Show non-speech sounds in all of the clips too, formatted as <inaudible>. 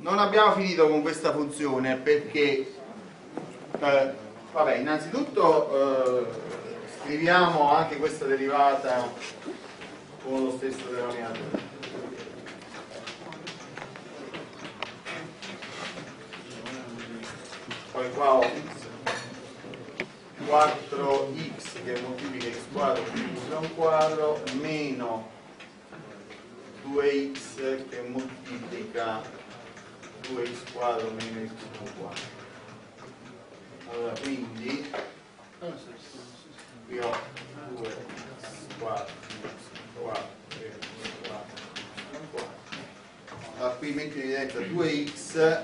non abbiamo finito con questa funzione perché eh, vabbè innanzitutto eh, scriviamo anche questa derivata con lo stesso denominatore poi qua ho 4x che moltiplica x quadro più y quadro meno 2x che moltiplica 2x quadro meno y quadro allora quindi qui ho 2x quadro x quadro meno y quadro allora qui in evidenza 2x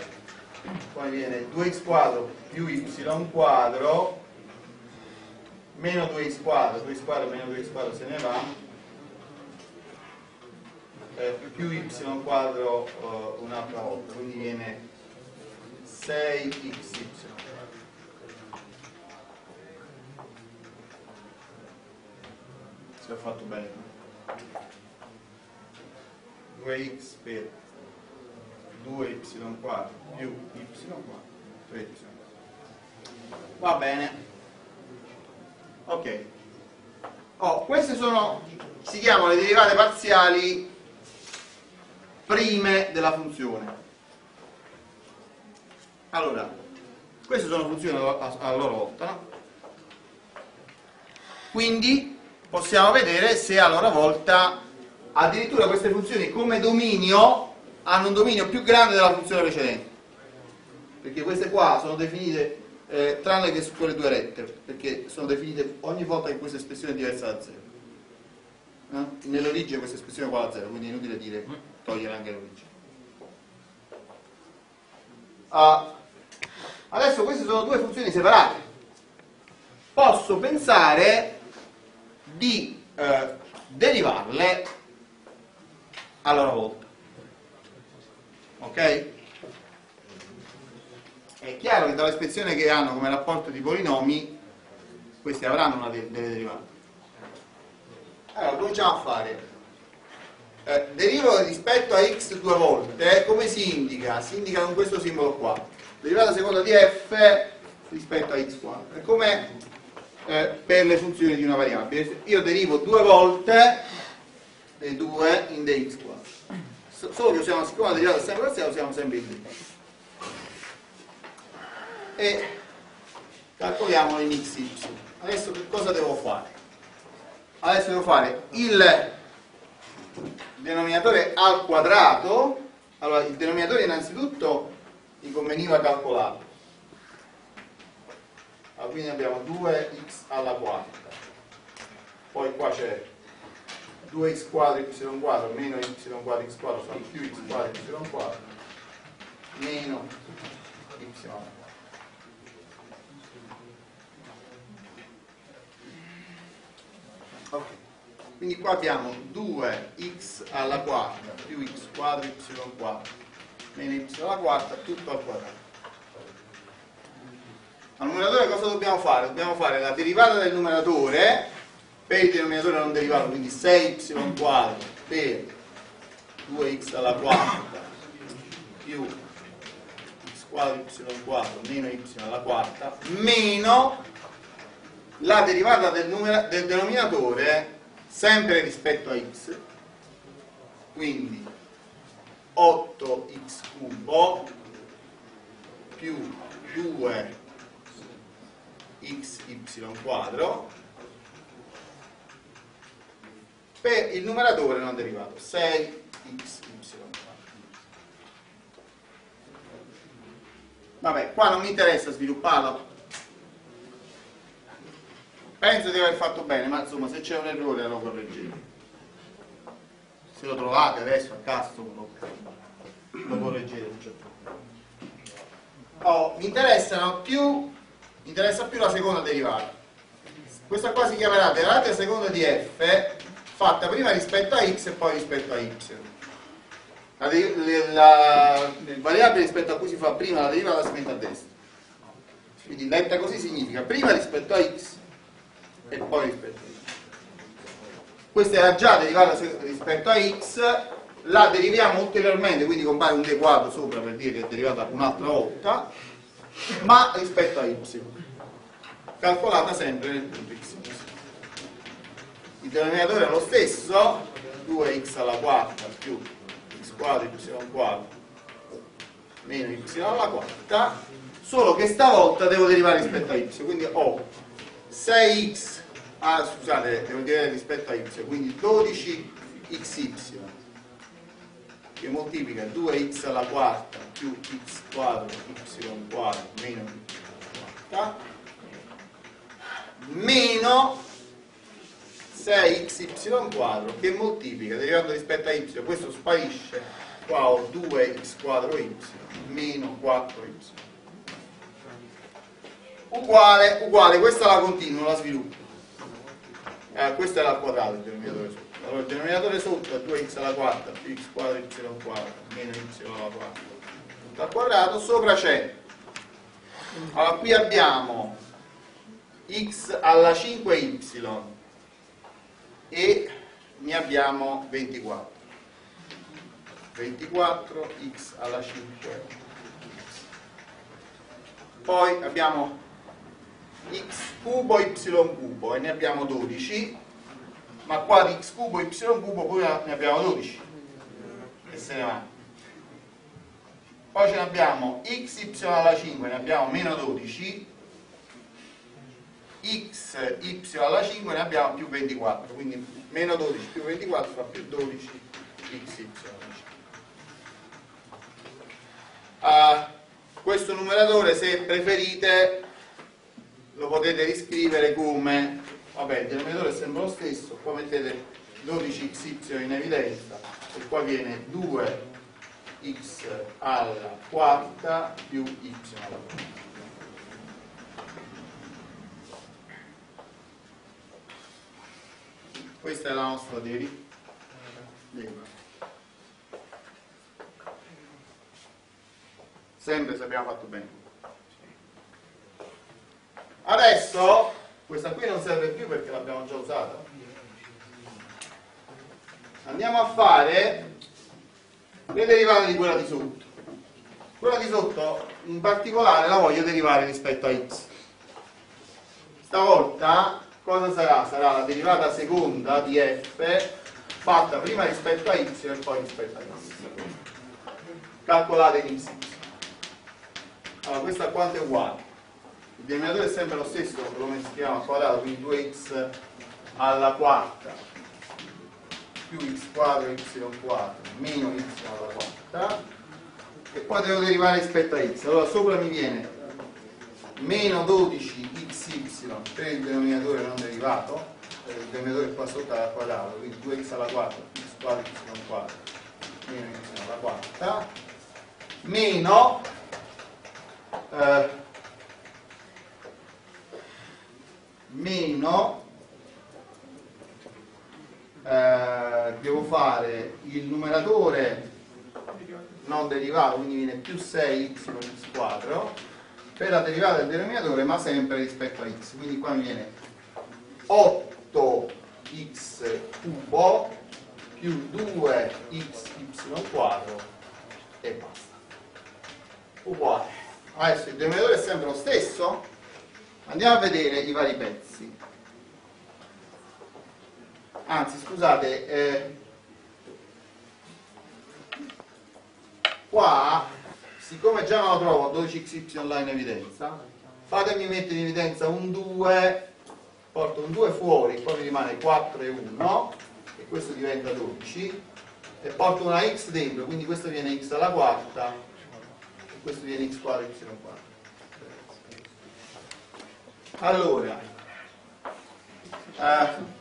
poi viene 2x quadro più y quadro meno 2x quadro 2x quadro meno 2x quadro se ne va eh, più y quadro uh, un'altra volta, quindi viene 6xy. Se ho fatto bene. 2x per 2y quadro più y quadro 3y. Va bene. Ok. Oh, queste sono, si chiamano le derivate parziali prime della funzione. Allora, queste sono funzioni a loro volta, no? Quindi possiamo vedere se a loro volta addirittura queste funzioni come dominio hanno un dominio più grande della funzione precedente. Perché queste qua sono definite, eh, tranne che su quelle due rette, perché sono definite ogni volta che questa espressione è diversa da 0. Eh? Nell'origine questa espressione è uguale a 0, quindi è inutile dire togliere anche l'origine. Uh, adesso queste sono due funzioni separate. Posso pensare di eh, derivarle a loro volta. Ok? È chiaro che dall'espressione che hanno come rapporto di polinomi, questi avranno una de delle derivate. Allora, cominciamo a fare eh, rispetto a x due volte, eh, come si indica? Si indica con questo simbolo qua. Derivata seconda di f rispetto a x. È come eh, per le funzioni di una variabile. Io derivo due volte le due in dx quadro. Solo che usiamo, siccome la derivata è sempre parziale, usiamo sempre il dx. E calcoliamo in xy. Adesso che cosa devo fare? Adesso devo fare il denominatore al quadrato, allora il denominatore innanzitutto mi conveniva calcolato. Allora, quindi abbiamo 2x alla quarta, poi qua c'è 2x quadro y quadro meno y quadro x quadro fa più x quadro y quadro meno y quadro. Ok. Quindi qua abbiamo 2x alla quarta più x quadro y quadro meno y alla quarta tutto al quadrato. Al numeratore cosa dobbiamo fare? Dobbiamo fare la derivata del numeratore per il denominatore non derivato, quindi 6y quadro per 2x alla quarta più x quadro y quadro meno y alla quarta meno la derivata del, del denominatore sempre rispetto a x quindi 8x cubo più 2xy quadro per il numeratore non derivato 6xy vabbè qua non mi interessa svilupparlo penso di aver fatto bene ma insomma se c'è un errore lo correggete. Se lo trovate adesso a caso lo, correggete certo oh, mi interessano più interessa più la seconda derivata. Questa qua si chiamerà derivata seconda di f fatta prima rispetto a x e poi rispetto a y. La, la, il variabile rispetto a cui si fa prima la derivata si mette a destra. Quindi letta così significa prima rispetto a x e poi rispetto a y. Questa era già derivata rispetto a x, la deriviamo ulteriormente, quindi compare un d quadro sopra per dire che è derivata un'altra volta, ma rispetto a y, calcolata sempre nel punto x. Il denominatore è lo stesso, 2x alla quarta più x quadro y quadro meno y alla quarta, solo che stavolta devo derivare rispetto a y, quindi ho 6x, ah scusate, devo derivare rispetto a y, quindi 12xy che moltiplica 2x alla quarta più x quadro y quadro meno y quarta meno 6xy quadro che moltiplica derivando rispetto a y questo sparisce qua ho 2x quadro y meno 4y uguale, uguale questa la continuo, la sviluppo eh, questo è al quadrato il denominatore sotto. Allora il denominatore sotto è 2x alla quarta più x quadro y quadro meno y alla quarta. Tutto al quadrato sopra c'è. Allora qui abbiamo x alla 5y e ne abbiamo 24 24 x alla 5 poi abbiamo x cubo y cubo e ne abbiamo 12 ma qua di x cubo y cubo poi ne abbiamo 12 e se ne va. Poi ce ne abbiamo xy alla 5 ne abbiamo meno 12 x y alla 5 ne abbiamo più 24 quindi meno 12 più 24 fa più 12 x y. Uh, questo numeratore se preferite lo potete riscrivere come vabbè il denominatore è sempre lo stesso qua mettete 12xy in evidenza e qua viene 2x alla quarta più y. Alla quarta questa è la nostra deriva. Sempre se abbiamo fatto bene adesso questa qui non serve più perché l'abbiamo già usata. Andiamo a fare le derivate di quella di sotto. Quella di sotto in particolare la voglio derivare rispetto a x. Stavolta cosa sarà? sarà la derivata seconda di f fatta prima rispetto a y e poi rispetto a x. Calcolate in y allora questa quanto è uguale il denominatore è sempre lo stesso come si chiama al quadrato quindi 2x alla quarta. Più x quadro y quadro meno y alla quarta. E poi devo derivare rispetto a x. Allora sopra mi viene meno 12xy per il denominatore non derivato il denominatore qua sotto al quadrato quindi 2x alla quarta x quadro y quadro meno y alla quarta meno eh, meno eh, devo fare il numeratore non derivato quindi viene più 6y quadro per la derivata del denominatore ma sempre rispetto a x. Quindi qua mi viene 8x cubo più 2xy quadro e basta. Uguale. Adesso il denominatore è sempre lo stesso andiamo a vedere i vari pezzi. Anzi scusate eh, qua siccome già non lo trovo 12xy là in evidenza fatemi mettere in evidenza un 2 porto un 2 fuori poi mi rimane 4 e 1 e questo diventa 12 e porto una x dentro quindi questo viene x alla quarta e questo viene x quadro y quadro allora eh,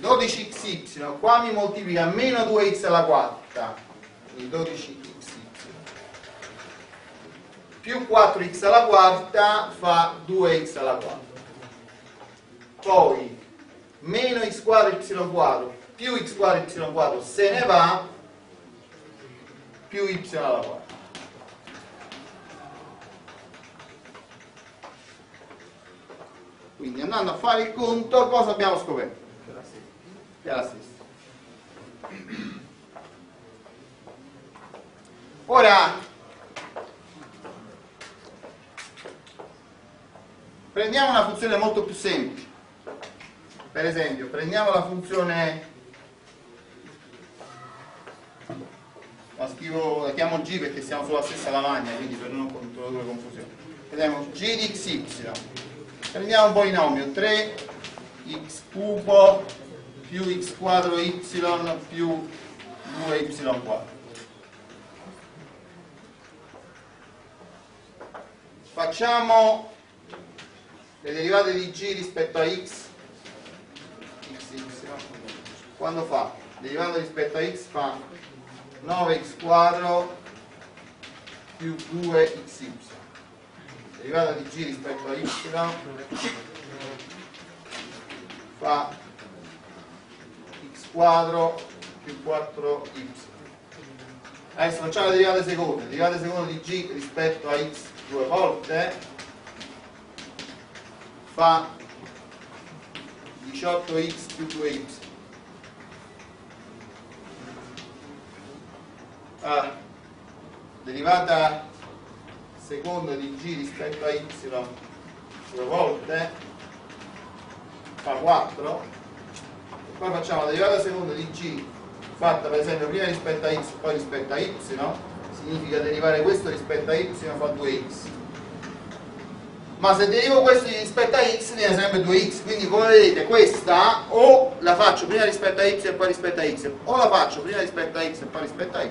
12xy qua mi moltiplica meno 2x alla quarta. Quindi 12xy più 4x alla quarta fa 2x alla quarta. Poi meno x quadro y quadro più x quadro y quadro se ne va più y alla quarta Quindi andando a fare il conto cosa abbiamo scoperto? Che è la stessa. ora prendiamo una funzione molto più semplice per esempio prendiamo la funzione la scrivo la chiamo g perché siamo sulla stessa lavagna quindi per non introdurre confusione vediamo g di xy prendiamo un polinomio 3x cubo più x quadro y più 2y quadro facciamo le derivate di g rispetto a x xy quando fa? Derivata rispetto a x fa 9x quadro più 2xy derivata di g rispetto a y fa x quadro più 4y adesso facciamo la derivata seconda. Derivata seconda di g rispetto a x due volte fa 18x più 2y ah, derivata seconda di g rispetto a y due volte fa 4 e poi facciamo la derivata seconda di g fatta per esempio prima rispetto a x poi rispetto a y significa derivare questo rispetto a y fa 2x ma se derivo questo rispetto a x viene sempre 2x quindi come vedete questa o la faccio prima rispetto a y e poi rispetto a x o la faccio prima rispetto a x e poi rispetto a y.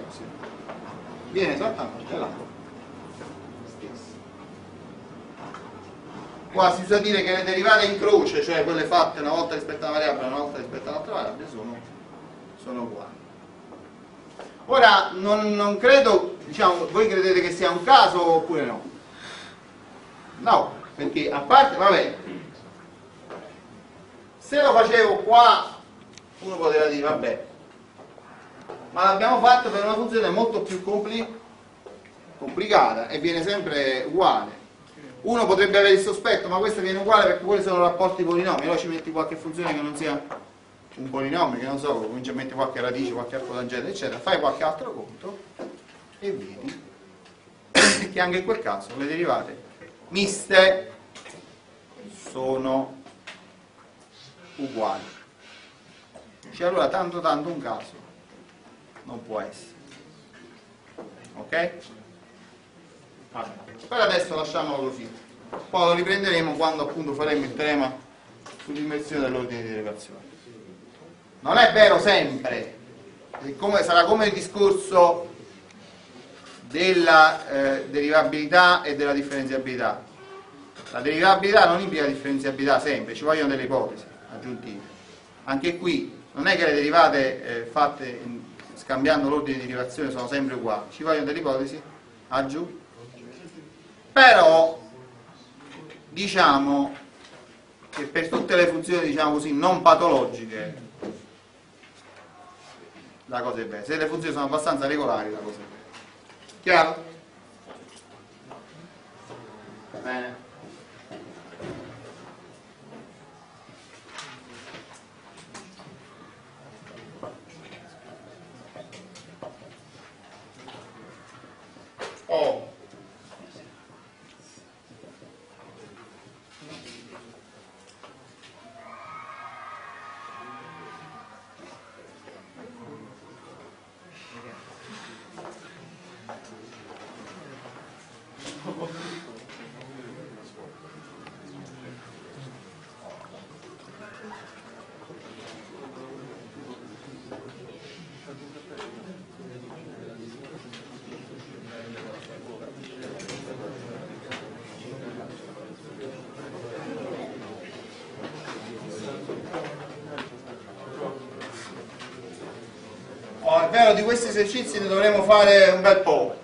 Viene esattamente la stessa qua si usa dire che le derivate in croce cioè quelle fatte una volta rispetto a una variabile una volta rispetto a un'altra variabile sono, sono uguali ora non, non credo diciamo voi credete che sia un caso oppure no no perché a parte, vabbè, se lo facevo qua, uno poteva dire, vabbè, ma l'abbiamo fatto per una funzione molto più compli complicata e viene sempre uguale. Uno potrebbe avere il sospetto, ma questo viene uguale perché quelli sono rapporti polinomi, allora ci metti qualche funzione che non sia un polinomio, che non so, cominci a mettere qualche radice, qualche arco tangente, eccetera, fai qualche altro conto e vedi che anche in quel caso le derivate miste sono uguali. Cioè allora tanto tanto un caso non può essere. Ok? Vabbè. Per adesso lasciamolo così. Poi lo riprenderemo quando appunto faremo il tema sull'immersione dell'ordine di derivazione. Non è vero sempre, come, sarà come il discorso della eh, derivabilità e della differenziabilità la derivabilità non implica differenziabilità sempre, ci vogliono delle ipotesi aggiuntive. Anche qui non è che le derivate eh, fatte in, scambiando l'ordine di derivazione sono sempre uguali, ci vogliono delle ipotesi aggiuntive. Però diciamo che per tutte le funzioni diciamo così, non patologiche la cosa è bella. Se le funzioni sono abbastanza regolari la cosa è bella. Chiaro? Bene. Oh. vero di questi esercizi ne dovremo fare un bel po'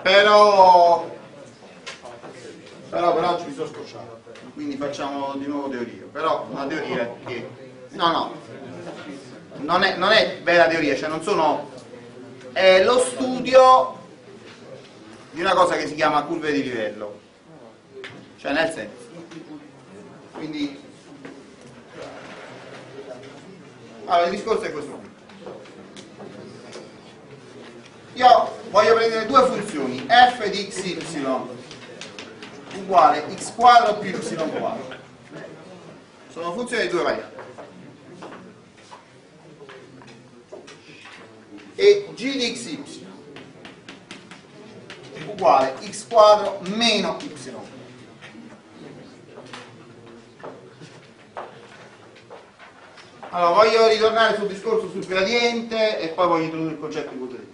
però però per oggi sono scocciato quindi facciamo di nuovo teoria però una teoria che no no. Non è, non è vera teoria cioè non sono è lo studio di una cosa che si chiama curve di livello. Cioè nel senso. Quindi allora il discorso è questo qui io voglio prendere due funzioni f di xy uguale x quadro più y quadro. Sono funzioni di due variabili. E g di xy uguale x quadro meno y. Allora voglio ritornare sul discorso sul gradiente e poi voglio introdurre il concetto di ipotesi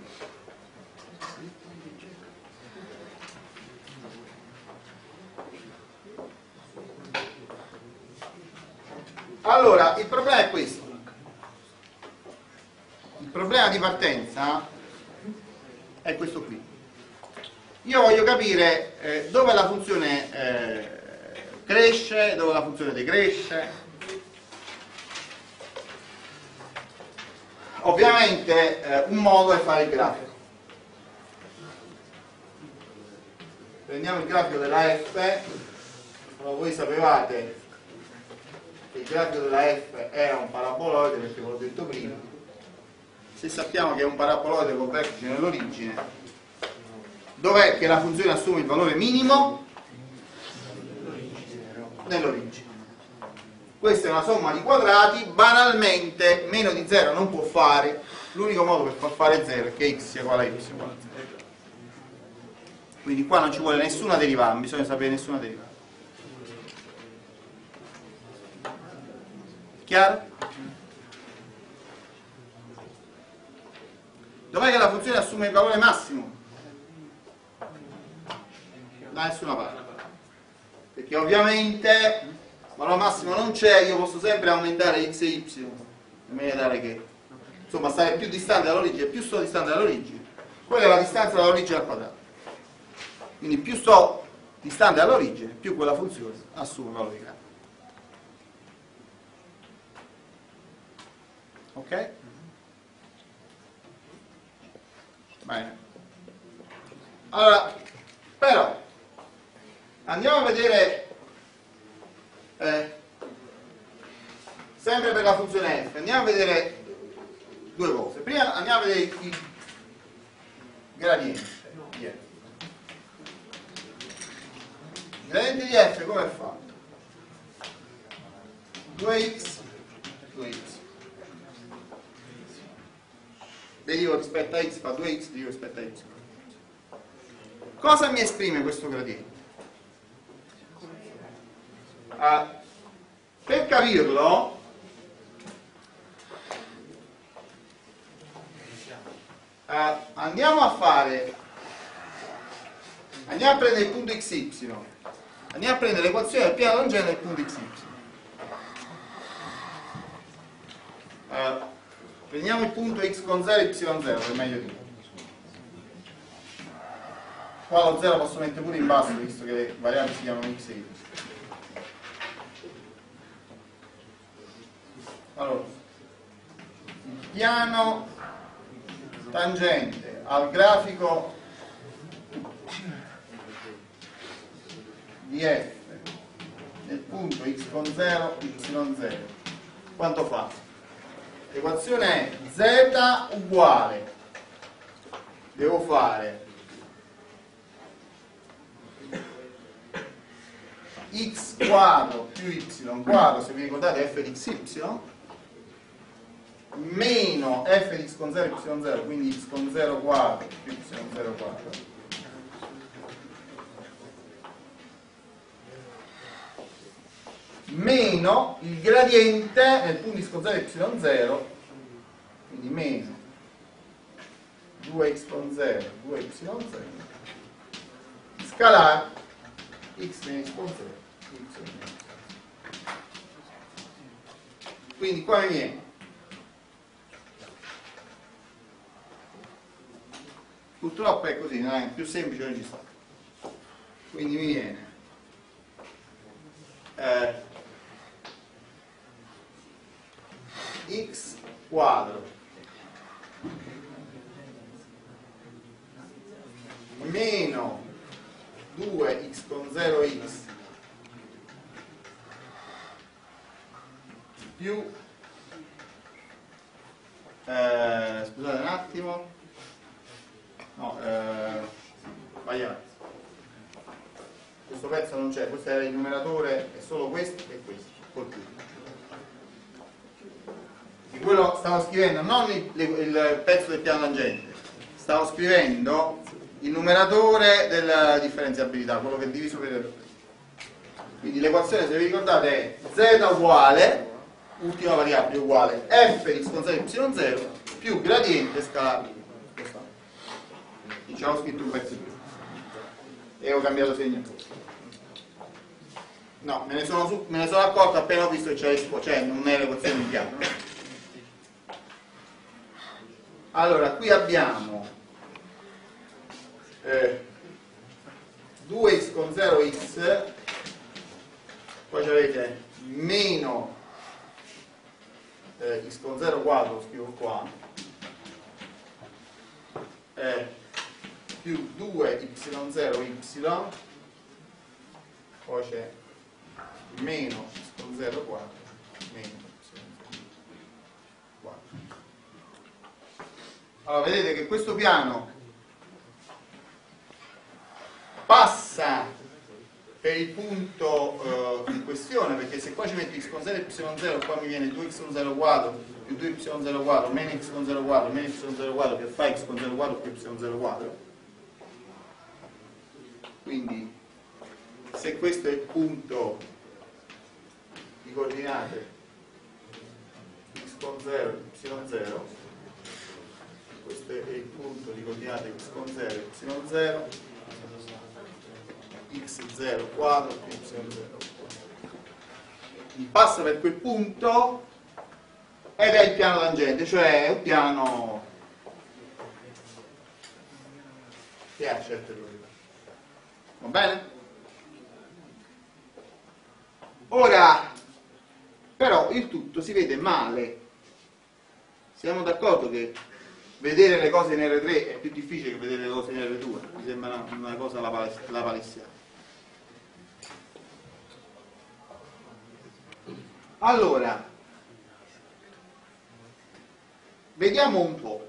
allora il problema è questo il problema di partenza è questo qui io voglio capire eh, dove la funzione eh, cresce, dove la funzione decresce. Ovviamente eh, un modo è fare il grafico. Prendiamo il grafico della f, allora voi sapevate il grafico della f è un paraboloide perché ve l'ho detto prima. Se sappiamo che è un paraboloide con vertice nell'origine, Dov'è che la funzione assume il valore minimo? Nell'origine. Questa è una somma di quadrati, banalmente meno di 0 non può fare, l'unico modo per far fare 0 è che x sia uguale a y uguale a 0. Quindi qua non ci vuole nessuna derivata, non bisogna sapere nessuna derivata. Chiaro? Dov'è che la funzione assume il valore massimo? da nessuna parte perché ovviamente valore massimo non c'è io posso sempre aumentare x e y in maniera tale che insomma stare più distante dall'origine più sto distante dall'origine quella è la distanza dall'origine al quadrato quindi più sto distante dall'origine più quella funzione assume valore di ok? bene. Allora però andiamo a vedere eh, sempre per la funzione f andiamo a vedere due cose. Prima andiamo a vedere il gradiente di f il gradiente di f come è fatto? 2x 2x derivo rispetto a x fa 2x derivo rispetto a y. Cosa mi esprime questo gradiente? Uh, per capirlo uh, andiamo a fare andiamo a prendere il punto xy andiamo a prendere l'equazione del piano tangente del punto xy uh, prendiamo il punto x con 0 e y 0 per meglio dire qua lo 0 posso mettere pure in basso visto che le variabili si chiamano x e y. Allora, il piano tangente al grafico di f del punto x con 0, y0 quanto fa? L'equazione è z uguale. Devo fare x quadro più y quadro se vi ricordate f di xy meno f di x con 0 y0 quindi x con 0 quadro più y0 quadro meno il gradiente nel punto con 0 y0 quindi meno 2x con 0 2y0 scalare x meno con 0 y quindi qua viene purtroppo è così, non è più semplice non ci sta quindi mi viene eh, x quadro. Meno 2x con 0x più eh, scusate un attimo. No eh, sbagliato. Questo pezzo non c'è questo era il numeratore è solo questo e questo col più. Quello stavo scrivendo non il, il pezzo del piano tangente, stavo scrivendo il numeratore della differenziabilità, quello che è diviso per quindi l'equazione se vi ricordate è z uguale ultima variabile uguale f 0 y0 più gradiente scalare ci ho scritto un pezzo più. E ho cambiato segno. No, me ne sono, sono accorto appena ho visto che c'è cioè non è l'equazione in piano allora qui abbiamo eh, 2x con 0x poi avete meno eh, x con 0 quadro, lo scrivo qua eh, più 2y0y poi c'è meno x con 0 quadro meno y0 quadro allora vedete che questo piano passa per il punto uh, in questione, perché se qua ci metto x con 0 e y0, qua mi viene 2x con 0 quadro più 2y0 quadro meno x con 0 quadro meno y0 quadro che fa x con 0 quadro più y0 quadro. Quindi se questo è il punto di coordinate x con 0 e y0, questo è il punto di coordinate x con 0 e y0 x0 quadro più y0 mi passa per quel punto ed è il piano tangente cioè è un piano che ha certe proprietà. Va bene? ora però il tutto si vede male. Siamo d'accordo che vedere le cose in R3 è più difficile che vedere le cose in R2 mi sembra una, una cosa la, palestina Allora, vediamo un po'.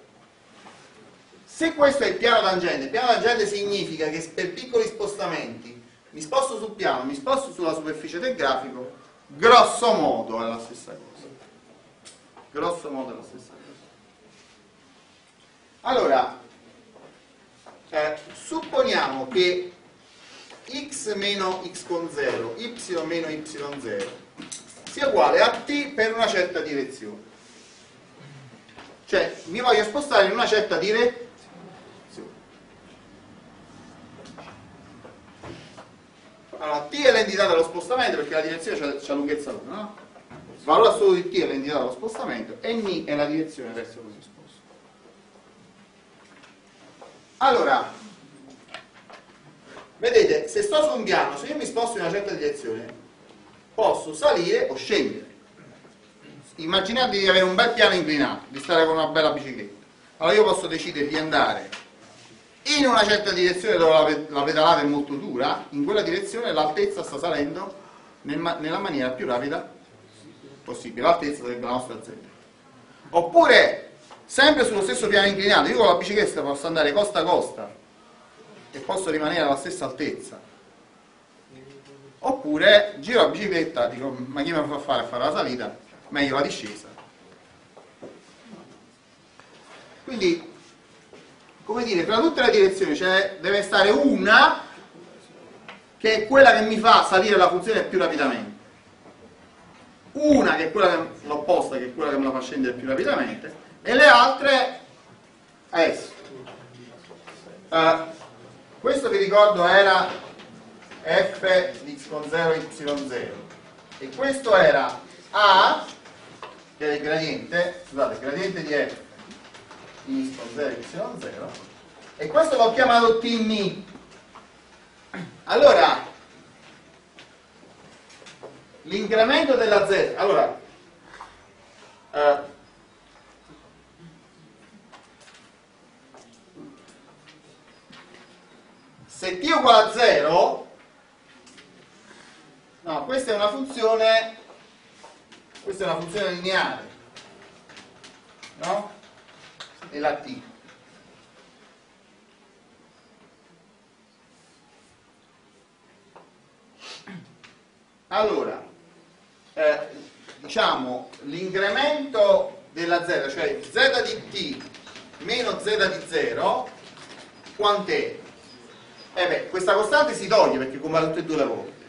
Se questo è il piano tangente, il piano tangente significa che per piccoli spostamenti mi sposto sul piano, mi sposto sulla superficie del grafico, grosso modo è la stessa cosa. Grosso modo è la stessa cosa. Allora, eh, supponiamo che x meno x con 0, y meno y0 sia uguale a t per una certa direzione. Cioè, mi voglio spostare in una certa direzione. Allora, t è l'entità dello spostamento perché la direzione c'ha lunghezza 1, no? Il valore assoluto di t è l'entità dello spostamento e n è la direzione verso cui si sposta. Allora, vedete, se sto su un piano, se io mi sposto in una certa direzione, posso salire o scendere. Immaginate di avere un bel piano inclinato, di stare con una bella bicicletta. Allora io posso decidere di andare in una certa direzione dove la pedalata è molto dura, in quella direzione l'altezza sta salendo nella maniera più rapida possibile. L'altezza sarebbe la nostra z. Oppure, sempre sullo stesso piano inclinato, io con la bicicletta posso andare costa a costa e posso rimanere alla stessa altezza oppure giro la bicicletta, dico ma chi mi fa fare a fare la salita? Meglio la discesa. Quindi, come dire, tra tutte le direzioni cioè, deve stare una che è quella che mi fa salire la funzione più rapidamente. Una che è quella che l'opposta, che è quella che me la fa scendere più rapidamente, e le altre adesso. Uh, questo vi ricordo era f di x con 0 y0 e questo era a che è il gradiente scusate il gradiente di f di x con 0 y0 e questo l'ho chiamato t mi allora l'incremento della z allora eh, se t uguale a 0 No, questa è una funzione, questa è una funzione lineare, no? E la t. allora eh, diciamo l'incremento della z cioè z di t meno z di 0 quant'è? Eh beh, questa costante si toglie perché compare tutte e due le volte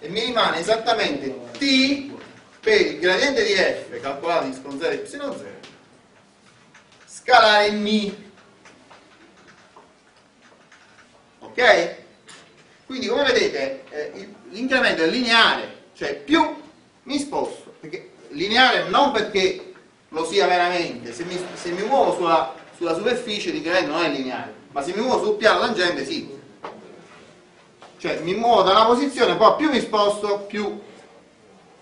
e mi rimane esattamente t per il gradiente di f calcolato in con 0 e y0 scalare mi ok? quindi come vedete eh, l'incremento è lineare cioè più mi sposto perché lineare non perché lo sia veramente se mi, se mi muovo sulla, sulla superficie l'incremento non è lineare ma se mi muovo sul piano tangente sì. Cioè mi muovo da una posizione poi più mi sposto più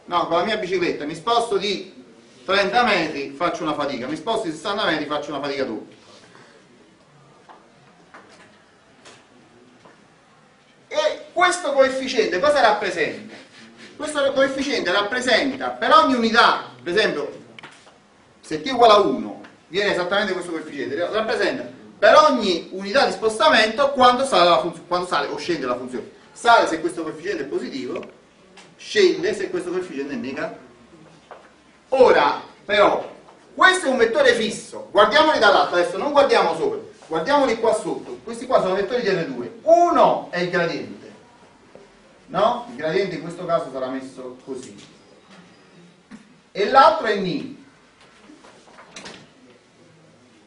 no con la mia bicicletta mi sposto di 30 metri faccio una fatica. Mi sposto di 60 metri faccio una fatica doppia e questo coefficiente cosa rappresenta? questo coefficiente rappresenta per ogni unità per esempio se t uguale a 1 viene esattamente questo coefficiente rappresenta per ogni unità di spostamento quando sale, quando sale, o scende la funzione. Sale se questo coefficiente è positivo, scende se questo coefficiente è negativo. Ora, però, questo è un vettore fisso, guardiamoli dall'alto, adesso non guardiamo sopra, guardiamoli qua sotto, questi qua sono vettori di R2, uno è il gradiente, no? Il gradiente in questo caso sarà messo così, e l'altro è Ni,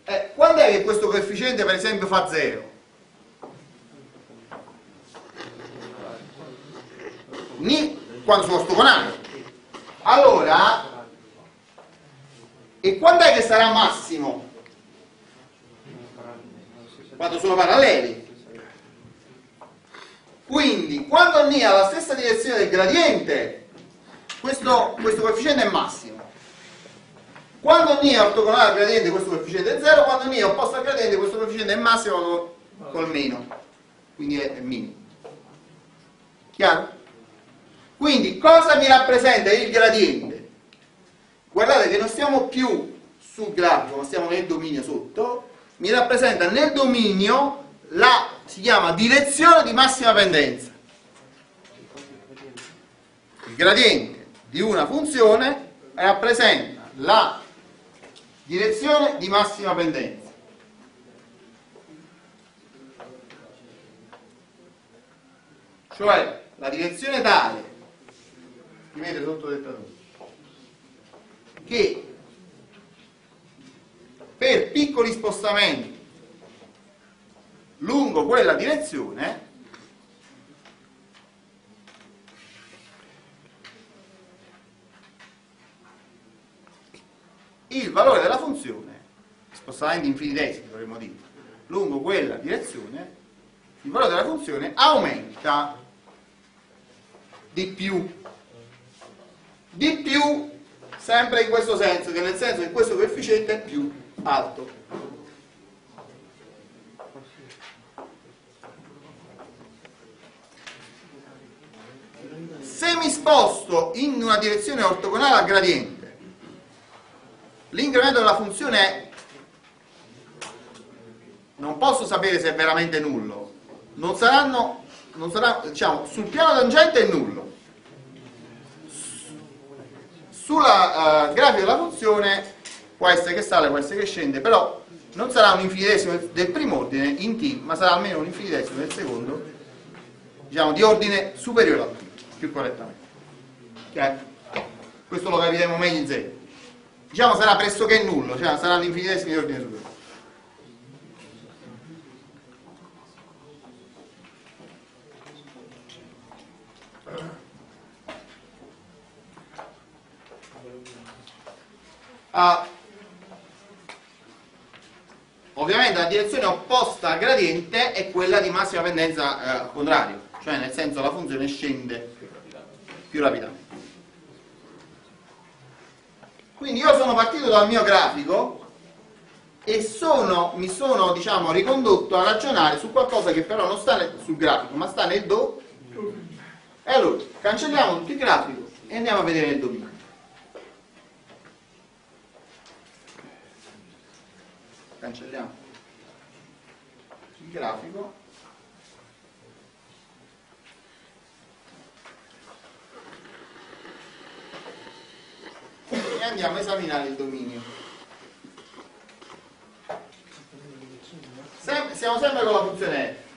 eh, quando è che questo coefficiente per esempio fa 0? Ni quando sono ortogonali. Allora, e quando è che sarà massimo? Quando sono paralleli. Quindi, quando Ni ha la stessa direzione del gradiente, questo, questo coefficiente è massimo. Quando n è ortogonale al gradiente questo coefficiente è 0, quando n è opposto al gradiente questo coefficiente è massimo col meno, quindi è, è minimo. Chiaro? Quindi cosa mi rappresenta il gradiente? Guardate che non stiamo più sul grafico, ma stiamo nel dominio sotto, mi rappresenta nel dominio la, si chiama direzione di massima pendenza. Il gradiente di una funzione rappresenta la Direzione di massima pendenza. Cioè la direzione tale, scrivete sotto dettatura, che per piccoli spostamenti lungo quella direzione il valore della funzione, spostamenti infinitesimi dovremmo dire, lungo quella direzione, il valore della funzione aumenta di più. Di più sempre in questo senso, che nel senso che questo coefficiente è più alto. Se mi sposto in una direzione ortogonale al gradiente, l'incremento della funzione non posso sapere se è veramente nullo. Non saranno non sarà, diciamo, sul piano tangente è nullo. Sulla uh, grafica della funzione può essere che sale, può essere che scende però non sarà un infinitesimo del primo ordine in t ma sarà almeno un infinitesimo del secondo diciamo di ordine superiore a t più correttamente. Okay? questo lo capiremo meglio in seguito diciamo sarà pressoché nullo, cioè saranno infinitesimi di ordine superiore. Uh, ovviamente la direzione opposta al gradiente è quella di massima pendenza eh, al contrario, cioè nel senso la funzione scende più rapidamente. Quindi io sono partito dal mio grafico e sono, mi sono diciamo, ricondotto a ragionare su qualcosa che però non sta nel, sul grafico, ma sta nel do. E allora cancelliamo tutto il grafico e andiamo a vedere il dominio. Cancelliamo il grafico andiamo a esaminare il dominio. Sem siamo sempre con la funzione f.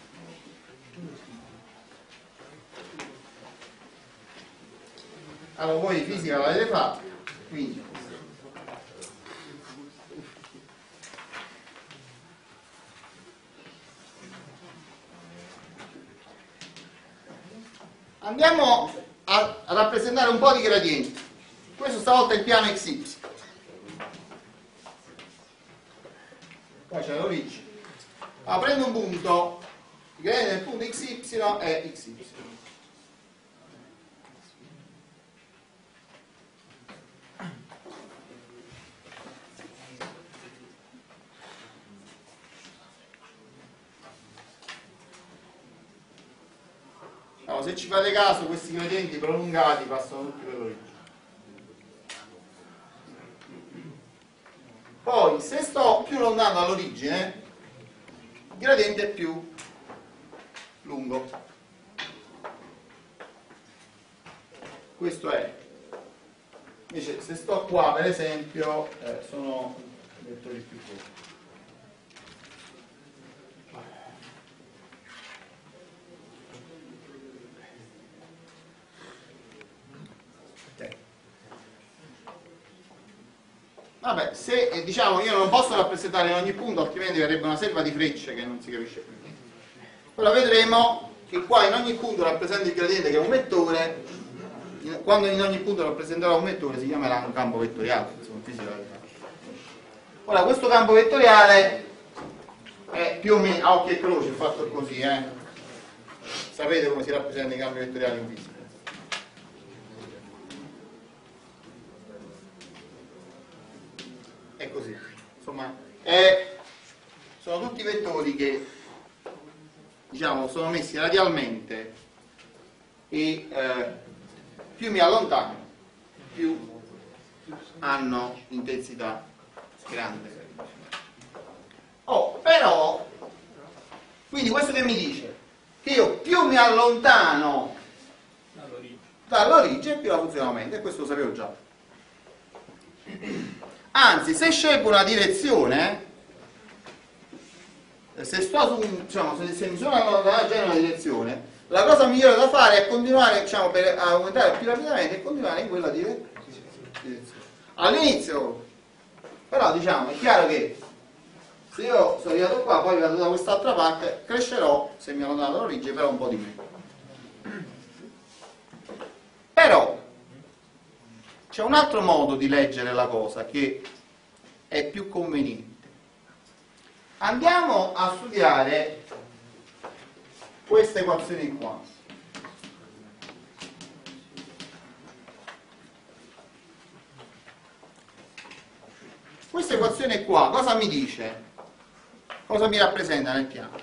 Allora voi fisica l'avete fatta, quindi andiamo a rappresentare un po' di gradienti. Questo stavolta è il piano XY. Qua c'è l'origine. Allora, prendo un punto, il gradiente del punto XY è XY. Allora, se ci fate caso questi gradienti prolungati passano tutti per l'origine. Poi, se sto più lontano dall'origine, il gradiente è più lungo. Questo è. Invece, se sto qua, per esempio, eh, sono vettori più corti. Vabbè, se eh, diciamo io non posso rappresentare in ogni punto, altrimenti verrebbe una selva di frecce che non si capisce più. Ora vedremo che qua in ogni punto rappresenta il gradiente che è un vettore, quando in ogni punto rappresenterà un vettore si chiamerà un campo vettoriale. Insomma, Ora questo campo vettoriale è più o meno a occhio e croce, fatto così, eh? Sapete come si rappresenta i campi vettoriali in fisica? È così. Insomma, è, sono tutti vettori che diciamo, sono messi radialmente e eh, più mi allontano, più hanno intensità grande. Oh, però, quindi questo che mi dice? Che io più mi allontano dall'origine, più la funzione aumenta, e questo lo sapevo già. Anzi, se scelgo una direzione, se, sto su diciamo, se, se mi sono allontanato in una direzione, la cosa migliore da fare è continuare, diciamo, per aumentare più rapidamente e continuare in quella direzione. All'inizio, però, diciamo, è chiaro che se io sono arrivato qua, poi vado da quest'altra parte, crescerò, se mi allontano dall'origine, però un po' di meno. Però, c'è un altro modo di leggere la cosa che è più conveniente. Andiamo a studiare questa equazione qua. Questa equazione qua cosa mi dice? Cosa mi rappresenta nel piano?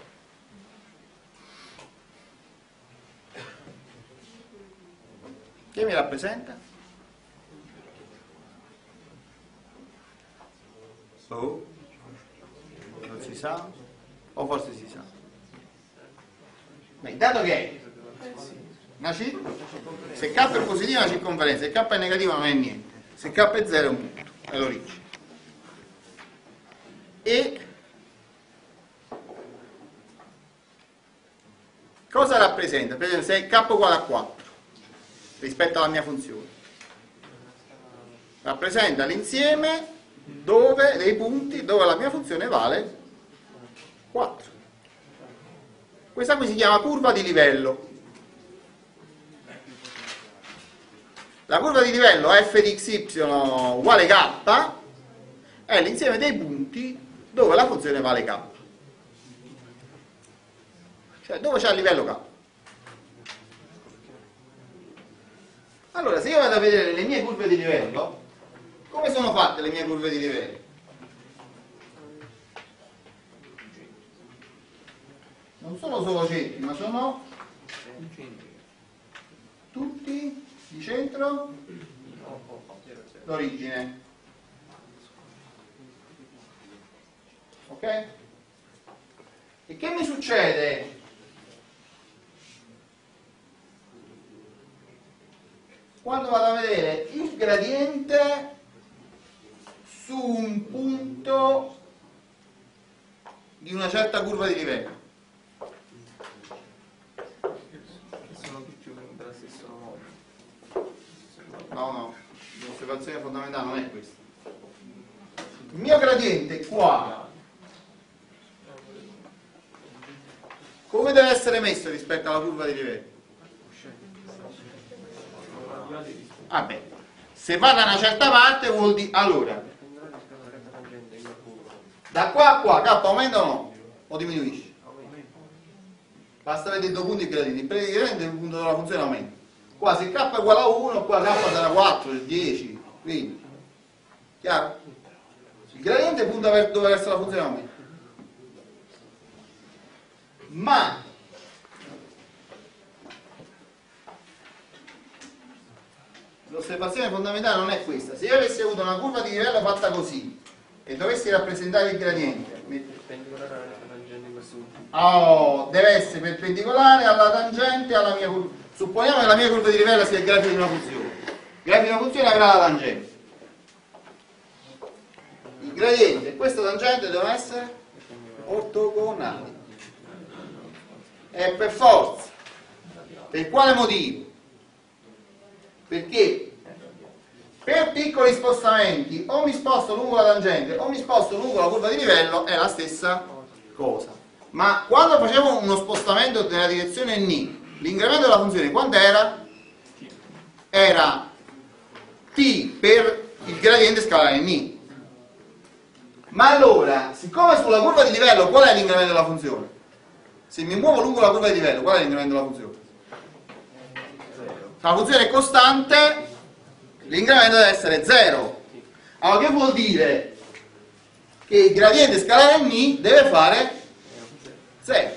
Che mi rappresenta? Oh? Non si sa? O forse si sa? Beh, dato che una C, se K è positiva è una circonferenza, se K è negativa non è niente, se K è 0 è un punto, è l'origine. E cosa rappresenta? Per esempio se K uguale a 4 rispetto alla mia funzione, rappresenta l'insieme dove, dei punti dove la mia funzione vale 4. Questa qui si chiama curva di livello. La curva di livello f di xy uguale k è l'insieme dei punti dove la funzione vale k. Cioè dove c'è il livello k. Allora, se io vado a vedere le mie curve di livello, come sono fatte le mie curve di livello? Non sono solo centri, ma sono tutti di centro l'origine. Ok? E che mi succede? Quando vado a vedere il gradiente su un punto di una certa curva di livello. Sono tutti dello stesso modo. No, no, l'osservazione fondamentale non è questa. Il mio gradiente qua come deve essere messo rispetto alla curva di livello? Vabbè, se va da una certa parte vuol dire allora da qua a qua K aumenta o no? O diminuisce? Basta vedere due punti gradienti. Praticamente il punto della funzione aumenta. Qua se K è uguale a 1, qua K sarà 4, 10, 20. Chiaro? Il gradiente punta dove verso la funzione aumenta. Ma l'osservazione fondamentale non è questa. Se io avessi avuto una curva di livello fatta così e dovessi rappresentare il gradiente. Oh, deve essere perpendicolare alla tangente alla mia curva. Supponiamo che la mia curva di livello sia il grafico di una funzione. Il grafico di una funzione avrà la tangente. Il gradiente e questa tangente devono essere ortogonali. E per forza. Per quale motivo? Perché per piccoli spostamenti o mi sposto lungo la tangente o mi sposto lungo la curva di livello è la stessa cosa. Ma quando facevo uno spostamento nella direzione N, l'incremento della funzione quanto era? T per il gradiente scalare N. Ma allora, siccome sulla curva di livello qual è l'incremento della funzione? Se mi muovo lungo la curva di livello, qual è l'incremento della funzione? La funzione è costante, l'incremento deve essere 0. Allora che vuol dire? Che il gradiente scalare N deve fare 0.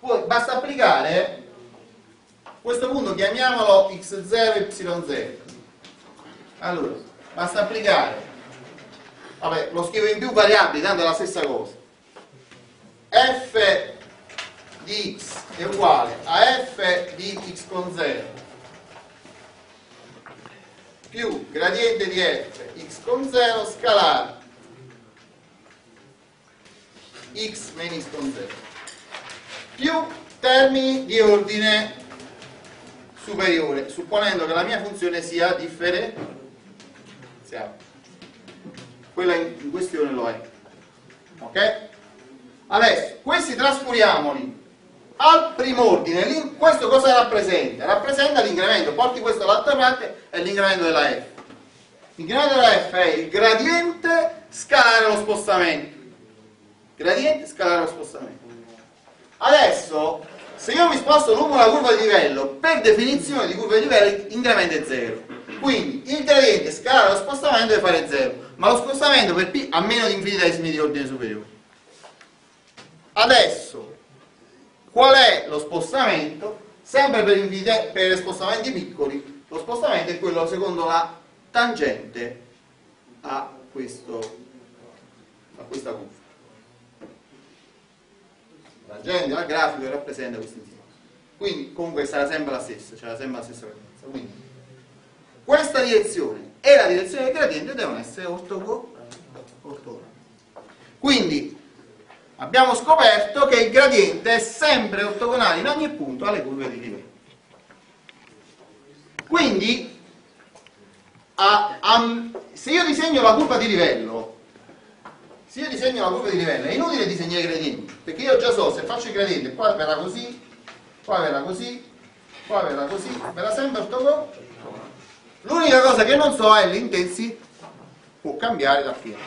Poi basta applicare questo punto, chiamiamolo x0 y0. Allora, basta applicare, vabbè, lo scrivo in più variabili, tanto è la stessa cosa. f di x è uguale a f di x con 0 più gradiente di f x con 0 scalare. X meno x con 0 più termini di ordine superiore supponendo che la mia funzione sia differenziale quella in in questione lo è. Ok? adesso questi trascuriamoli al primo ordine. Questo cosa rappresenta? rappresenta l'incremento. Porti questo dall'altra parte è l'incremento della f. L'incremento della f è il gradiente scalare lo spostamento. Gradiente scalare lo spostamento. Adesso se io mi sposto lungo la curva di livello per definizione di curva di livello l'incremento è 0 quindi il gradiente scalare lo spostamento deve fare 0 ma lo spostamento per p ha meno di infinitesimi di ordine superiore adesso qual è lo spostamento? Sempre per, per spostamenti piccoli, lo spostamento è quello secondo la tangente a, questo, a questa curva. La tangente al grafico rappresenta questo insieme. Quindi comunque sarà sempre la stessa, cioè sempre la stessa frequenza. Quindi questa direzione e la direzione del gradiente devono essere ortogo- ortogonali. Quindi abbiamo scoperto che il gradiente è sempre ortogonale in ogni punto alle curve di livello. Quindi, a- a- se io disegno la curva di livello, se io disegno la curva di livello, è inutile disegnare i gradienti, perché io già so se faccio il gradiente, qua verrà così, qua verrà così, qua verrà così, verrà sempre ortogonale. L'unica cosa che non so è l'intensità, può cambiare da pieno,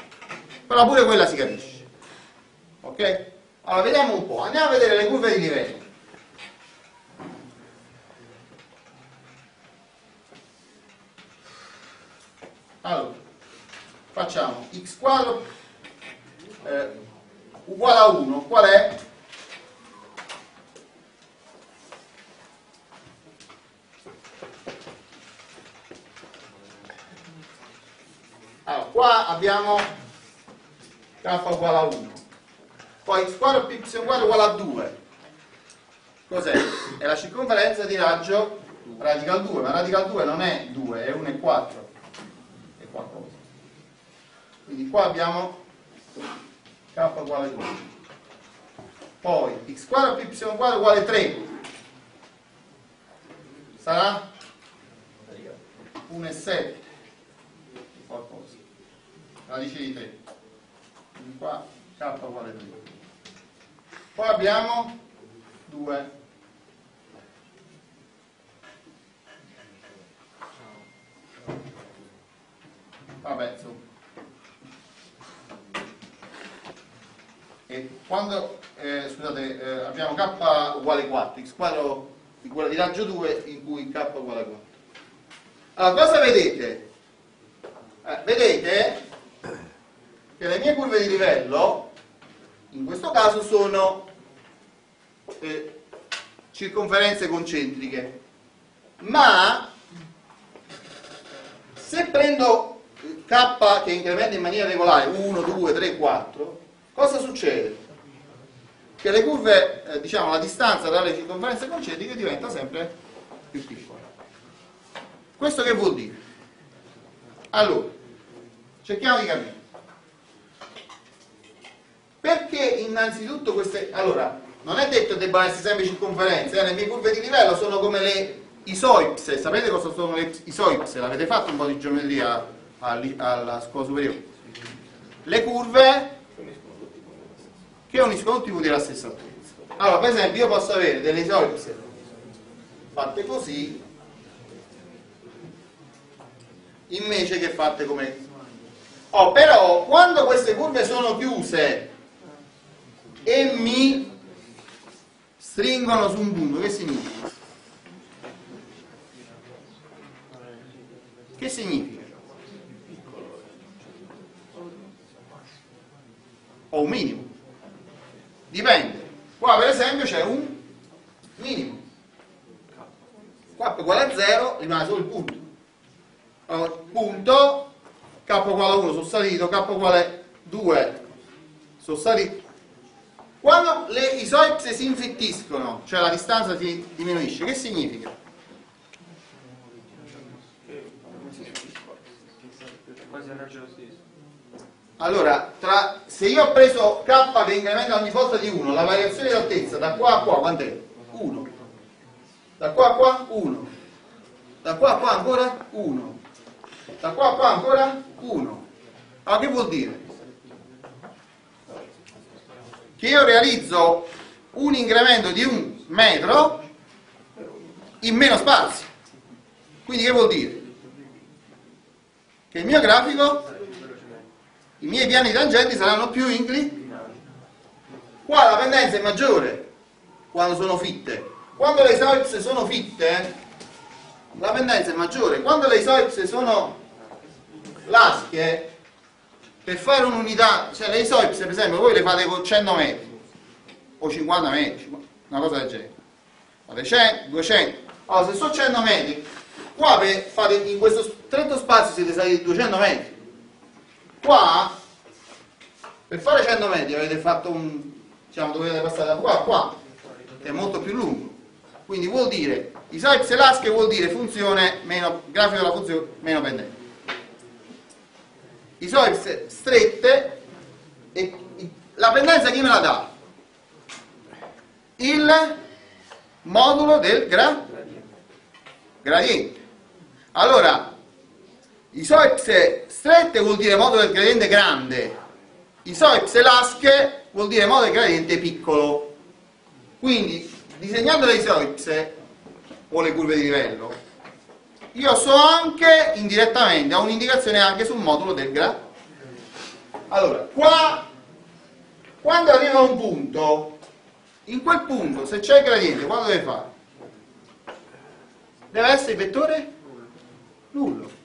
però pure quella si capisce. Ok? Allora vediamo un po', andiamo a vedere le curve di livello. Allora, facciamo x quadro eh, uguale a 1, qual è? Allora, qua abbiamo k uguale a 1 poi x quadro più y quadro uguale a 2 cos'è? è la circonferenza di raggio radical 2 ma radical 2 non è 2 è 1 e 4 è qualcosa quindi qua abbiamo k uguale 2 poi x quadro più y quadro uguale 3 sarà 1 e 7 qualcosa. Radice di 3 quindi qua k uguale 3 poi abbiamo 2 vabbè insomma e quando eh, scusate eh, abbiamo k uguale 4 x quadro uguale di raggio 2 in cui k uguale 4 allora cosa vedete? Eh, vedete che le mie curve di livello in questo caso sono eh, circonferenze concentriche ma se prendo k che incrementa in maniera regolare 1, 2, 3, 4 cosa succede? che le curve eh, diciamo la distanza tra le circonferenze concentriche diventa sempre più piccola questo che vuol dire? allora cerchiamo di capire perché innanzitutto queste allora non è detto che debbano essere sempre circonferenze eh? le mie curve di livello sono come le isoipse sapete cosa sono le isoipse? l'avete fatto un po' di geometria alla scuola superiore. Le curve che uniscono tutti i punti della stessa altezza. Allora, per esempio, io posso avere delle isoipse fatte così invece che fatte come oh, però quando queste curve sono chiuse e mi stringono su un punto che significa? che significa? o un minimo. Dipende. Qua per esempio c'è un minimo. K uguale a 0 rimane solo il punto. Allora, punto, K uguale a 1 sono salito, K uguale a 2 sono salito. Quando le isoipse si infittiscono, cioè la distanza si diminuisce, che significa? Allora, tra, se io ho preso k che incrementa ogni volta di 1, la variazione di altezza da qua a qua quant'è? 1. Da qua a qua 1. Da qua a qua ancora 1. Da qua a qua ancora 1. Allora che vuol dire? Che io realizzo un incremento di un metro in meno spazio. Quindi che vuol dire? Che il mio grafico i miei piani tangenti saranno più inclinati. Qua la pendenza è maggiore quando sono fitte. Quando le isoipse sono fitte, la pendenza è maggiore. Quando le isoipse sono lasche, per fare un'unità, cioè le isoipse per esempio voi le fate con 100 metri o 50 metri, una cosa del genere. Fate 100, 200. Allora se sono 100 metri, qua per fate in questo stretto spazio siete saliti 200 metri qua per fare 100 metri avete fatto un diciamo dovete passare da qua a qua è molto più lungo quindi vuol dire isoipse lasche vuol dire funzione meno grafico della funzione meno pendente isoipse strette e la pendenza chi me la dà? il modulo del gra gradiente allora isoipse strette vuol dire modo del gradiente grande, isoipse lasche vuol dire modo del gradiente piccolo. Quindi, disegnando le isoipse o le curve di livello, io so anche indirettamente, ho un'indicazione anche sul modulo del gradiente. Allora, qua, quando arriva un punto, in quel punto, se c'è il gradiente, quando deve fare? Deve essere il vettore nullo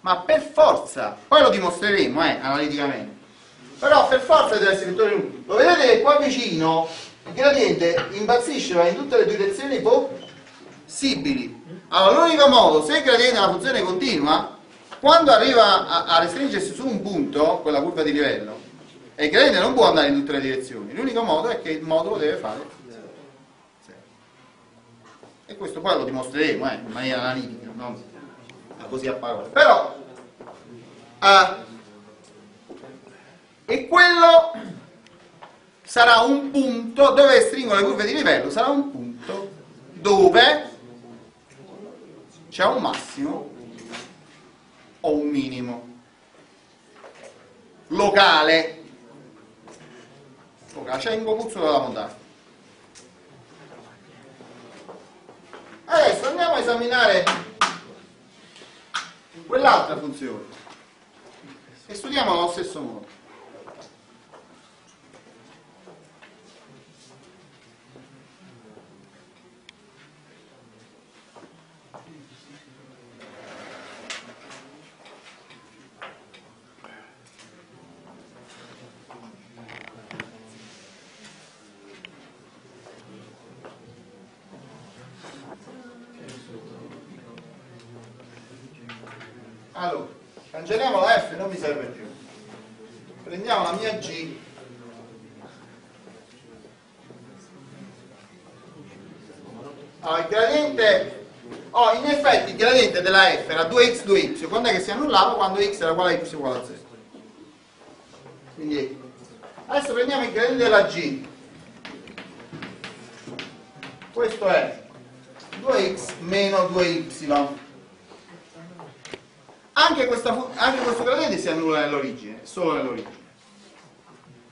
ma per forza, poi lo dimostreremo eh, analiticamente, però per forza deve essere vettore unico. Lo vedete che qua vicino il gradiente impazzisce va in tutte le direzioni possibili. Allora l'unico modo, se il gradiente è una funzione continua, quando arriva a, a restringersi su un punto, quella curva di livello, e il gradiente non può andare in tutte le direzioni, l'unico modo è che il modulo deve fare 0. E questo poi lo dimostreremo eh, in maniera analitica, non così a parole. Però Uh, e quello sarà un punto dove stringono le curve di livello, sarà un punto dove c'è un massimo o un minimo locale. Locale, c'è in Gopuzzo della montagna adesso andiamo a esaminare quell'altra funzione. E studiamola allo stesso modo Allora, cancelliamo la F, non mi serve più. Prendiamo la mia G. Allora, il gradiente... Oh, in effetti il gradiente della Era 2x, 2y. Quando è che si annullava? Quando x era uguale a y uguale a 0. Quindi, adesso prendiamo il gradiente della G. Questo è 2x meno 2y anche, questa, anche questo gradiente si annulla nell'origine, solo nell'origine.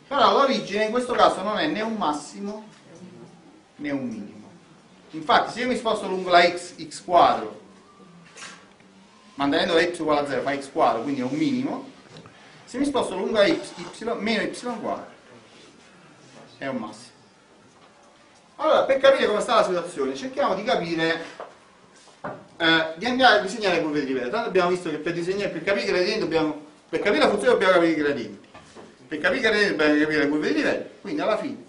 Però l'origine in questo caso non è né un massimo né un minimo. Infatti se io mi sposto lungo la x, x quadro, la y uguale a 0 fa x quadro, quindi è un minimo, se mi sposto lungo y, y meno y quadro è un massimo. Allora, per capire come sta la situazione, cerchiamo di capire eh, di andare a disegnare le curve di livello. Tanto abbiamo visto che per disegnare, per capire i gradienti dobbiamo, per capire la funzione dobbiamo capire i gradienti. Per capire i gradienti dobbiamo capire le curve di livello. Quindi alla fine,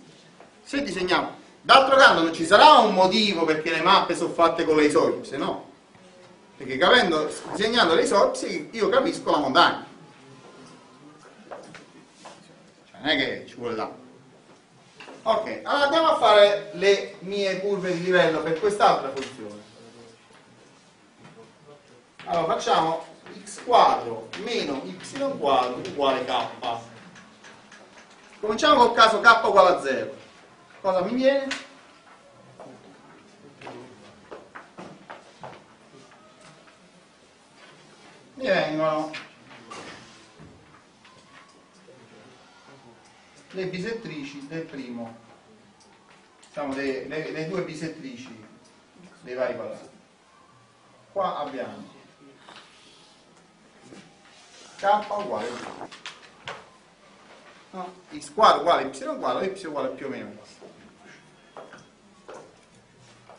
se disegniamo, d'altro canto non ci sarà un motivo perché le mappe sono fatte con le isoipse, no? Perché capendo, disegnando le isoipse io capisco la montagna. Cioè, non è che ci vuole là. Ok, allora andiamo a fare le mie curve di livello per quest'altra funzione. Allora facciamo x quadro meno y quadro uguale k. Cominciamo col caso k uguale a 0. Cosa mi viene? Mi vengono. Le bisettrici del primo, diciamo le, le, le due bisettrici dei vari quadrati. Qua abbiamo k uguale 2 no? x quadro uguale y uguale y uguale più o meno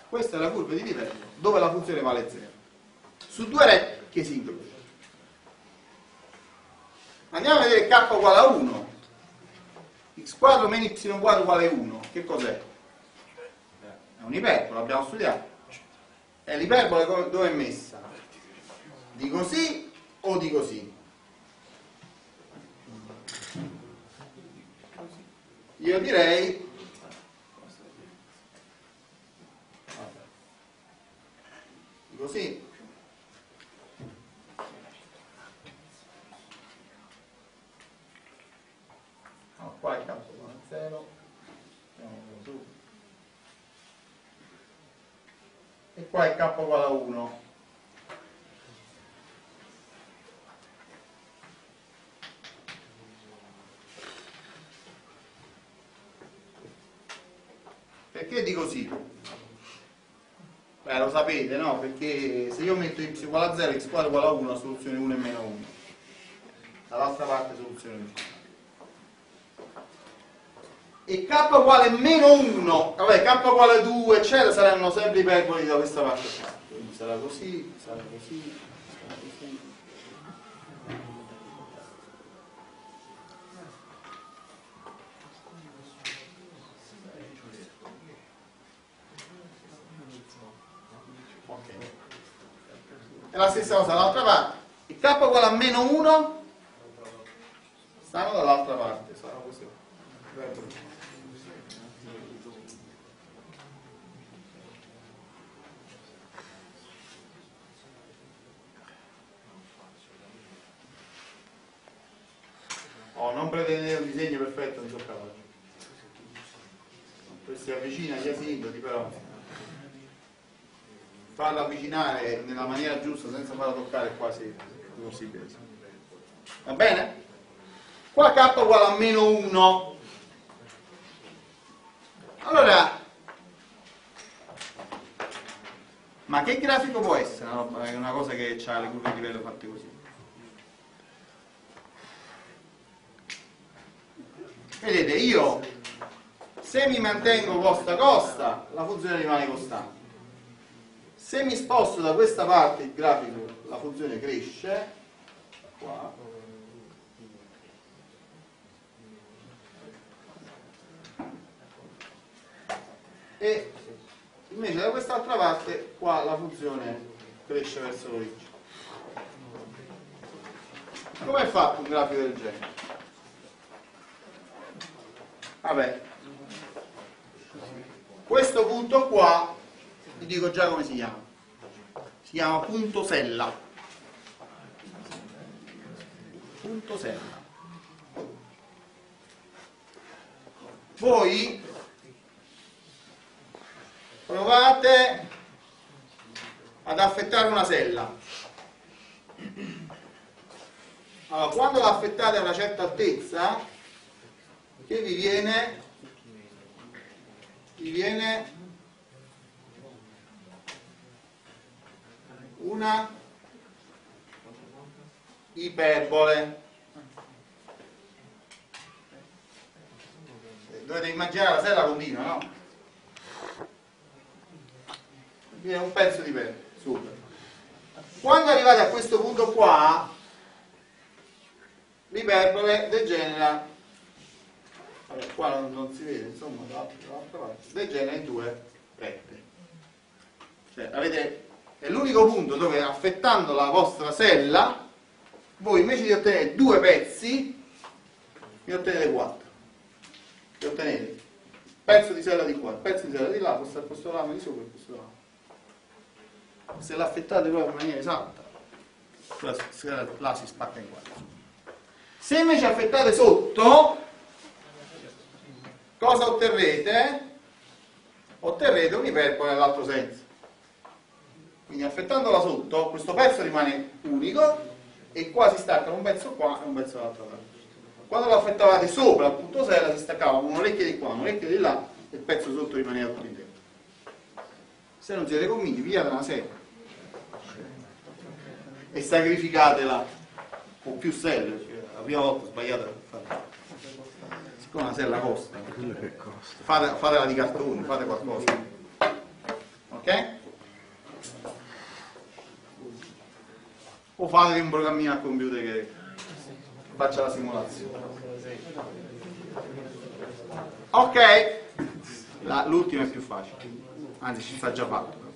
questa è la curva di livello dove la funzione vale 0 su due rette che si includono andiamo a vedere k uguale a 1 x quadro meno y quadro uguale 1 che cos'è? è un iperbola, abbiamo studiato è l'iperbola dove è messa? di così o di così? io direi così qua il campo è 0 su e qua è k uguale a 1 Perché dico sì? Beh, lo sapete, no? Perché se io metto y uguale a 0, x uguale a 1, la soluzione 1 è meno 1. Dall'altra parte soluzione 1. E k uguale meno 1, vabbè, k uguale 2, eccetera, saranno sempre iperboli da questa parte qua. Quindi sarà così, sarà così, sarà così. la stessa cosa dall'altra parte. Il k uguale a meno 1 stanno dall'altra parte sarà così Non pretendere un disegno perfetto di soccavallo. Poi si avvicina agli asindoti però farlo avvicinare nella maniera giusta senza farlo toccare è quasi impossibile. Va bene? Qua k uguale a meno 1. Allora, ma che grafico può essere? Una cosa che ha le curve di livello fatte così. Vedete, io se mi mantengo costa costa, la funzione rimane costante. Se mi sposto da questa parte il grafico, la funzione cresce, qua, e invece da quest'altra parte qua la funzione cresce verso l'origine. Come è fatto un grafico del genere? Vabbè, questo punto qua, vi dico già come si chiama. Si chiama punto sella. Punto sella. Voi provate ad affettare una sella. Allora, quando la affettate a una certa altezza, che vi viene vi viene una iperbole. Dovete immaginare la sella continua, no? Viene un pezzo di iperbole, super. Quando arrivate a questo punto qua, l'iperbole degenera Vabbè, qua non, non, si vede, insomma, dall'altra parte, degenera in due rette. Cioè, avete, è l'unico punto dove affettando la vostra sella, voi invece di ottenere due pezzi, ne ottenete quattro. Ne ottenete pezzo di sella di qua, pezzo di sella di là, questo, questo ramo di sopra e questo ramo. Se l'affettate proprio in maniera esatta, là si spacca in quattro. Se invece affettate sotto, cosa otterrete? Otterrete un'iperbole nell'altro senso. Quindi affettandola sotto, questo pezzo rimane unico e qua si staccano un pezzo qua e un pezzo dall'altra parte. Quando lo affettavate sopra al punto sella si staccava un'orecchia di qua, un'orecchia di là e il pezzo sotto rimaneva tutto intero. Se non siete convinti, pigliate una serie e sacrificatela o più selle, la prima volta sbagliate siccome una sella costa, fate, fatela di cartone, fate qualcosa. Ok? O fatevi un programmino al computer che faccia la simulazione. Ok? l'ultimo è più facile, anzi ci sta già fatto.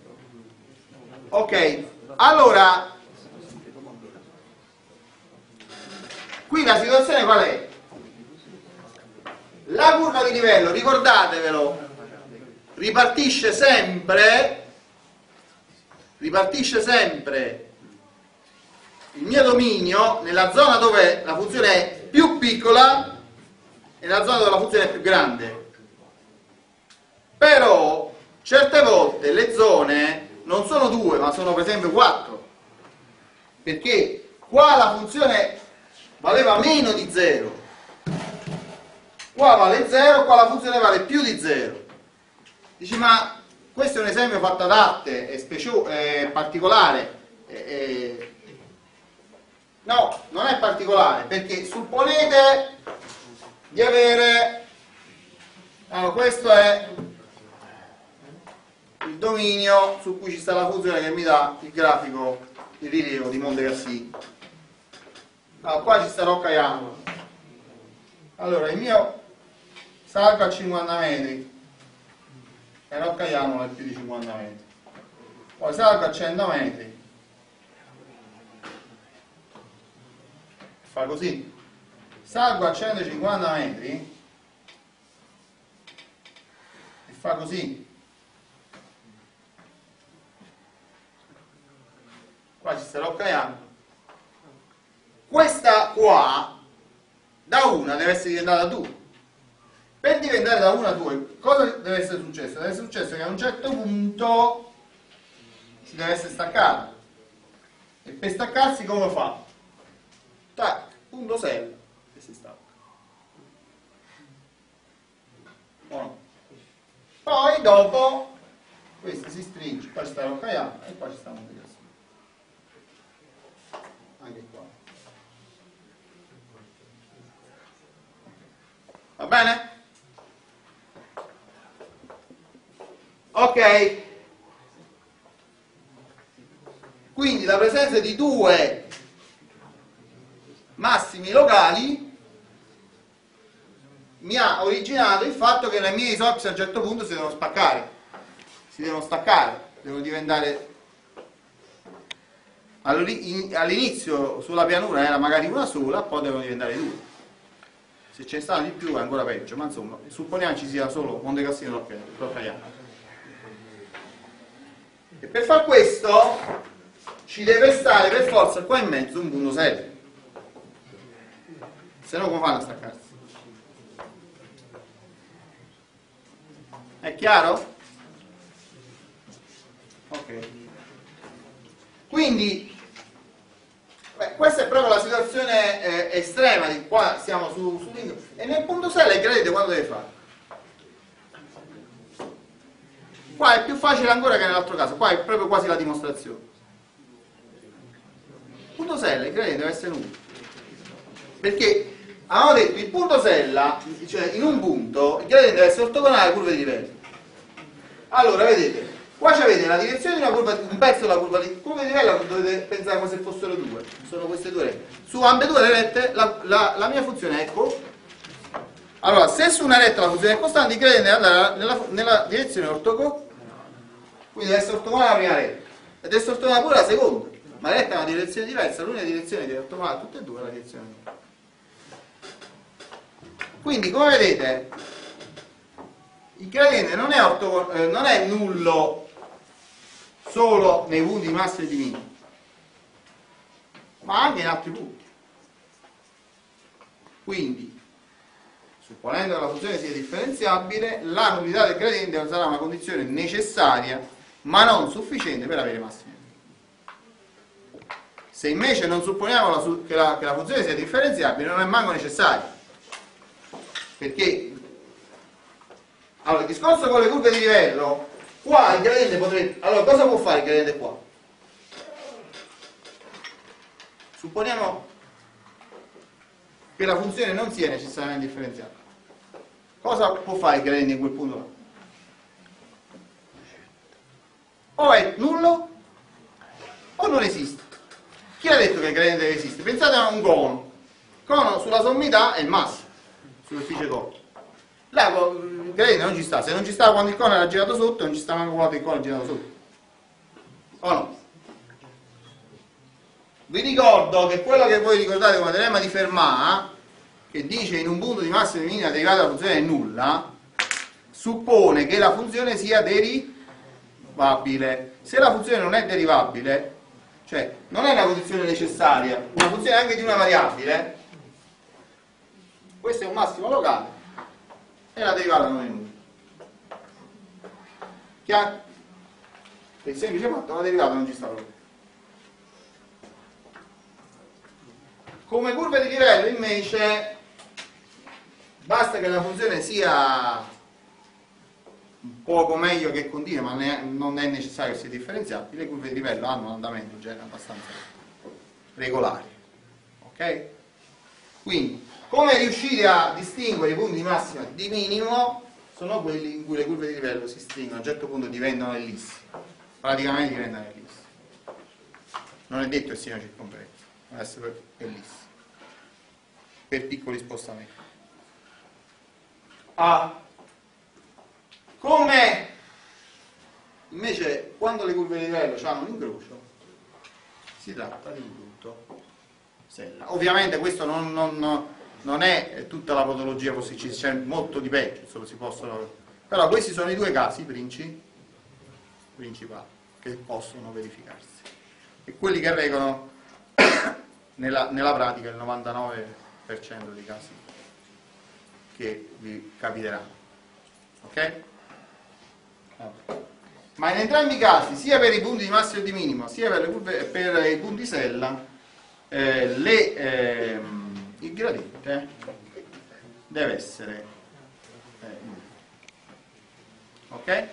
Ok, allora, qui la situazione qual è? La curva di livello, ricordatevelo, ripartisce sempre, ripartisce sempre il mio dominio nella zona dove la funzione è più piccola e nella zona dove la funzione è più grande. Però certe volte le zone non sono due, ma sono per esempio quattro. Perché qua la funzione valeva meno di 0 qua vale 0, qua la funzione vale più di 0. Dici ma questo è un esempio fatto ad arte, è, è particolare. È, è... No, non è particolare, perché supponete di avere... Allora, questo è il dominio su cui ci sta la funzione che mi dà il grafico di rilievo di Monte Cassini. Allora, qua ci sta Rocca Yama. Allora, il mio salgo a 50 metri e non caiamo è più di 50 metri poi salgo a 100 metri. Fa così. Salgo a 150 metri. E fa così. Qua ci starò caiando questa qua da una deve essere diventata 2. Per diventare da una a 2, cosa deve essere successo? Deve essere successo che a un certo punto si deve essere staccato. E per staccarsi come fa? Tac, punto sella e si stacca. No? Poi dopo questo si stringe, qua ci sta Roccaiana e qua ci sta Cassino. Anche qua. Va bene? Ok. Quindi la presenza di due massimi locali mi ha originato il fatto che le mie isops a un certo punto si devono spaccare, si devono staccare, devono diventare... All'inizio sulla pianura era magari una sola, poi devono diventare due. Se ce ne stanno di più è ancora peggio, ma insomma, supponiamo ci sia solo Monte Cassino e Roccaiano. E per far questo ci deve stare per forza qua in mezzo un punto 7. Se no come fanno a staccarsi? È chiaro? Ok. Quindi, beh, questa è proprio la situazione eh, estrema di qua siamo su, su e nel punto 6 le credete quando deve fare? Qua è più facile ancora che nell'altro caso, qua è proprio quasi la dimostrazione. Punto 6 le credete deve essere 1. Perché avevamo detto il punto sella, cioè in un punto, il gradiente deve essere ortogonale alle curve di livello. Allora, vedete, qua avete la direzione di una curva, un pezzo della curva di, curva di livello, dovete pensare come se fossero due, sono queste due rette. Su ambedue le rette la, la, la mia funzione è co. Allora, se su una retta la funzione è costante, deve andare nella, nella direzione ortogo, quindi deve essere ortogonale alla prima retta, e deve essere ortogonale pure alla seconda, ma la retta è una direzione diversa, l'unica direzione che è ortogonale tutte e due la direzione ortogonale. Quindi come vedete il gradiente non è, eh, non è nullo solo nei punti di e di minimo, ma anche in altri punti. Quindi, supponendo che la funzione sia differenziabile, la nullità del gradiente sarà una condizione necessaria ma non sufficiente per avere massimo. Se invece non supponiamo la, che, la, che la funzione sia differenziabile, non è manco necessario. Perché? Allora il discorso con le curve di livello qua il gradiente potrebbe allora cosa può fare il gradiente qua? Supponiamo che la funzione non sia necessariamente differenziata cosa può fare il gradiente in quel punto là? o è nullo o non esiste chi ha detto che il gradiente esiste? pensate a un cono cono sulla sommità è il massimo superficie corta. Là il gradient non ci sta, se non ci sta quando il cono era girato sotto, non ci sta neanche quando il cono è girato sotto. O no? Vi ricordo che quello che voi ricordate come teorema di Fermat, che dice in un punto di massima e minima derivata della funzione è nulla, suppone che la funzione sia derivabile. Se la funzione non è derivabile, cioè non è una condizione necessaria, una funzione anche di una variabile, questo è un massimo locale e la derivata non è nulla. Chiaro? Per il semplice fatto la derivata non ci sta proprio. Come curva di livello invece basta che la funzione sia un poco meglio che continua, ma non è necessario che sia differenziabile, le curve di livello hanno un andamento genere abbastanza regolare. Ok? Quindi come riuscire a distinguere i punti di massima di minimo? Sono quelli in cui le curve di livello si stringono, a un certo punto diventano ellissi. Praticamente diventano ellissi. Non è detto che siano circonferenze, ma essere ellissi. Per piccoli spostamenti. Ah. Come invece quando le curve di livello hanno un incrocio, si tratta di un punto sella. Ovviamente questo non, non non è tutta la patologia possibile, c'è molto di peggio, insomma, si possono... però questi sono i due casi principali che possono verificarsi e quelli che reggono <coughs> nella, nella pratica il 99 dei casi che vi capiteranno. Ok? Ma in entrambi i casi, sia per i punti di massimo e di minimo, sia per, curve, per i punti sella, eh, le, ehm, il gradiente deve essere eh, ok?